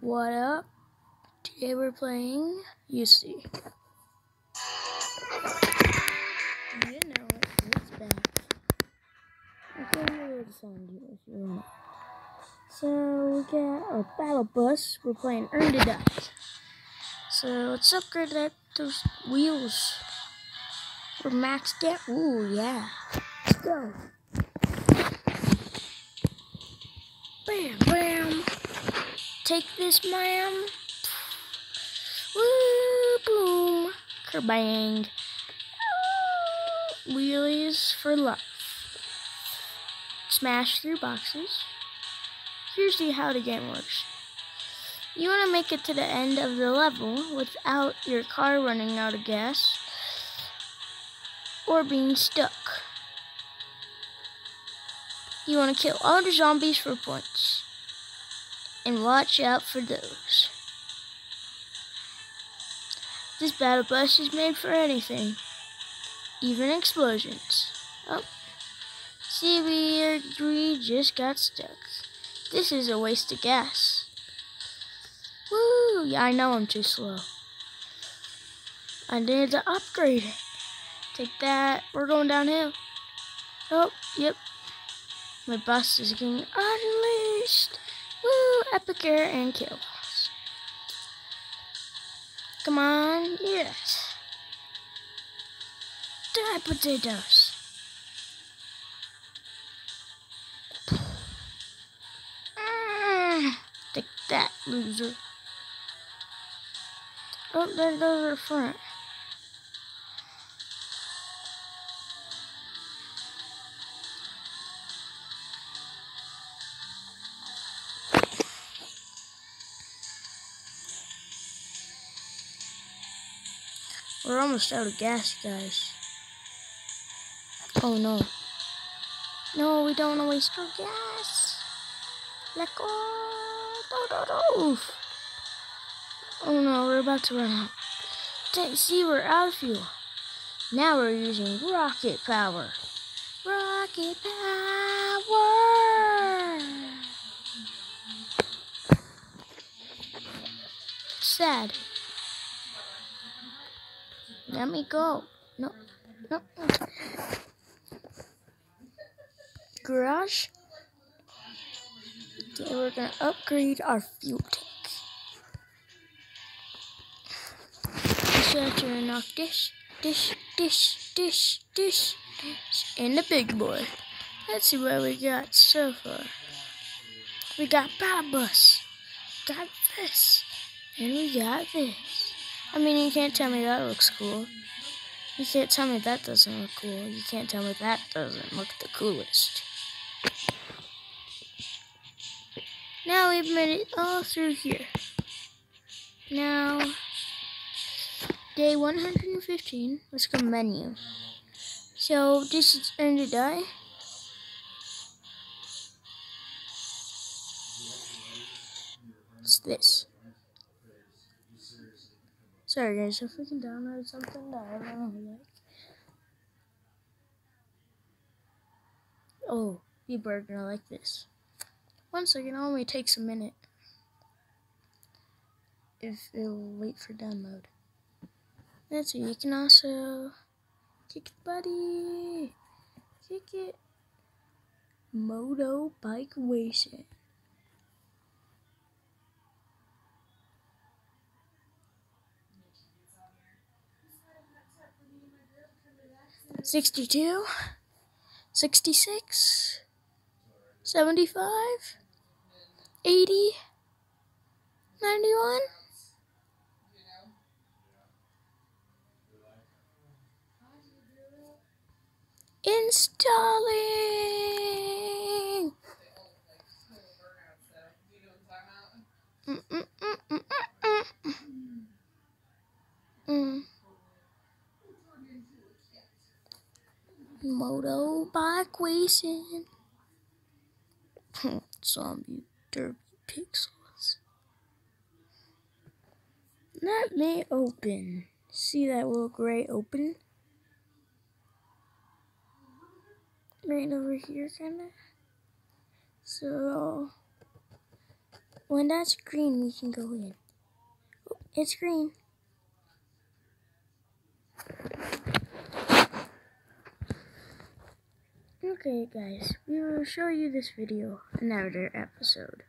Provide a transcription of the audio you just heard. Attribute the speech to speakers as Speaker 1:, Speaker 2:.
Speaker 1: What up? Today we're playing UC. You know it. It's back. I can hear the sound if you want. So we got a battle bus. We're playing Earn to Die. So let's upgrade that those wheels. We're maxed out. Ooh yeah. Let's go. Bam bam. Take this, ma'am. Woo, boom. Kerbang. Oh, wheelies for love. Smash through boxes. Here's how the game works. You want to make it to the end of the level without your car running out of gas or being stuck. You want to kill all the zombies for points and watch out for those. This battle bus is made for anything, even explosions. Oh, see, we, we just got stuck. This is a waste of gas. Woo! Yeah, I know I'm too slow. I need to upgrade it. Take that. We're going downhill. Oh, yep. My bus is getting unleashed. Woo! Epic air and kill. Come on, yes. Die potatoes. Mm, take that, loser. Oh, there goes our front. We're almost out of gas, guys. Oh no. No, we don't want to waste our gas. Let go. No, no. Oh no, we're about to run out. See, we're out of fuel. Now we're using rocket power. Rocket power. Sad. Let me go. No, no. Garage. Okay, we're gonna upgrade our fuel tank. So after to knock this, this, this, this, this, this, and the big boy. Let's see what we got so far. We got Battle Bus, got this, and we got this. I mean, you can't tell me that looks cool. You can't tell me that doesn't look cool. You can't tell me that doesn't look the coolest. Now we've made it all through here. Now, day 115, let's go menu. So this is Earn to Die. It's this. Sorry guys, if we can download something that I don't like. Oh, people are gonna like this. One second, it'll only takes a minute. If it'll wait for download. That's it, you can also kick the buddy. Kick it. Moto bike racing. Sixty-two, sixty-six, seventy-five, eighty, ninety-one. Installing. Mm, mm, mm, mm, mm, mm. Mm. Moto bike racing. Zombie derby pixels. Let me open. See that little gray open? right over here, kinda. So, when that's green, we can go in. Oh, it's green. Okay, guys, we will show you this video another episode.